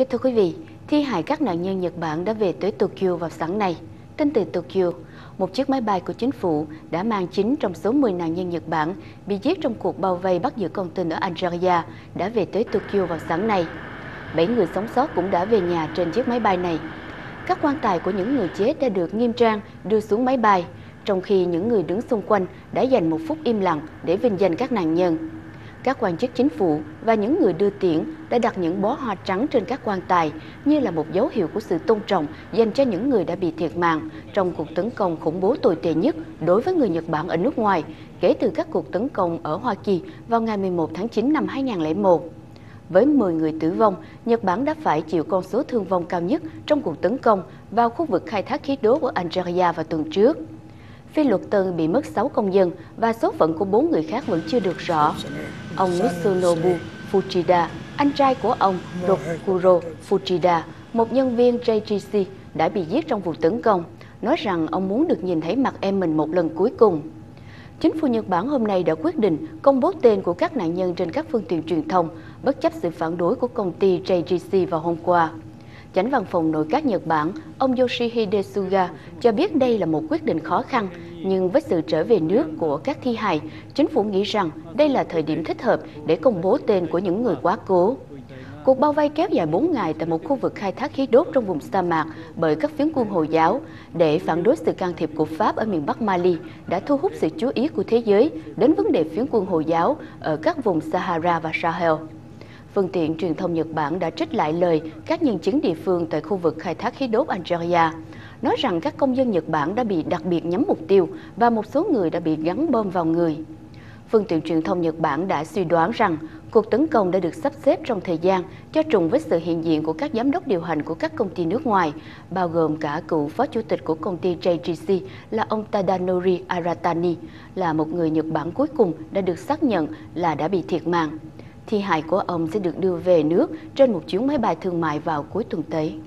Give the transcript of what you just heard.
Kính thưa quý vị, thi hài các nạn nhân Nhật Bản đã về tới Tokyo vào sáng nay. Tin từ Tokyo, một chiếc máy bay của chính phủ đã mang 9 trong số 10 nạn nhân Nhật Bản bị giết trong cuộc bao vây bắt giữ con tin ở Algeria đã về tới Tokyo vào sáng nay. Bảy người sống sót cũng đã về nhà trên chiếc máy bay này. Các quan tài của những người chết đã được nghiêm trang đưa xuống máy bay, trong khi những người đứng xung quanh đã dành một phút im lặng để vinh danh các nạn nhân các quan chức chính phủ và những người đưa tiễn đã đặt những bó hoa trắng trên các quan tài như là một dấu hiệu của sự tôn trọng dành cho những người đã bị thiệt mạng trong cuộc tấn công khủng bố tồi tệ nhất đối với người Nhật Bản ở nước ngoài kể từ các cuộc tấn công ở Hoa Kỳ vào ngày 11 tháng 9 năm 2001. Với 10 người tử vong, Nhật Bản đã phải chịu con số thương vong cao nhất trong cuộc tấn công vào khu vực khai thác khí đốt ở Algeria vào tuần trước. Phi luật tân bị mất 6 công dân và số phận của 4 người khác vẫn chưa được rõ. Ông Mitsunobu Fujida, anh trai của ông Rokuro Fujida, một nhân viên JGC, đã bị giết trong vụ tấn công, nói rằng ông muốn được nhìn thấy mặt em mình một lần cuối cùng. Chính phủ Nhật Bản hôm nay đã quyết định công bố tên của các nạn nhân trên các phương tiện truyền thông, bất chấp sự phản đối của công ty JGC vào hôm qua. Chánh văn phòng nội các Nhật Bản, ông Yoshihide Suga cho biết đây là một quyết định khó khăn, nhưng với sự trở về nước của các thi hài, chính phủ nghĩ rằng đây là thời điểm thích hợp để công bố tên của những người quá cố. Cuộc bao vây kéo dài 4 ngày tại một khu vực khai thác khí đốt trong vùng sa mạc bởi các phiến quân Hồi giáo để phản đối sự can thiệp của Pháp ở miền Bắc Mali đã thu hút sự chú ý của thế giới đến vấn đề phiến quân Hồi giáo ở các vùng Sahara và Sahel. Phương tiện truyền thông Nhật Bản đã trích lại lời các nhân chứng địa phương tại khu vực khai thác khí đốt Algeria, nói rằng các công dân Nhật Bản đã bị đặc biệt nhắm mục tiêu và một số người đã bị gắn bom vào người. Phương tiện truyền thông Nhật Bản đã suy đoán rằng cuộc tấn công đã được sắp xếp trong thời gian cho trùng với sự hiện diện của các giám đốc điều hành của các công ty nước ngoài, bao gồm cả cựu phó chủ tịch của công ty JGC là ông Tadanori Aratani, là một người Nhật Bản cuối cùng đã được xác nhận là đã bị thiệt mạng thi hài của ông sẽ được đưa về nước trên một chuyến máy bay thương mại vào cuối tuần tới.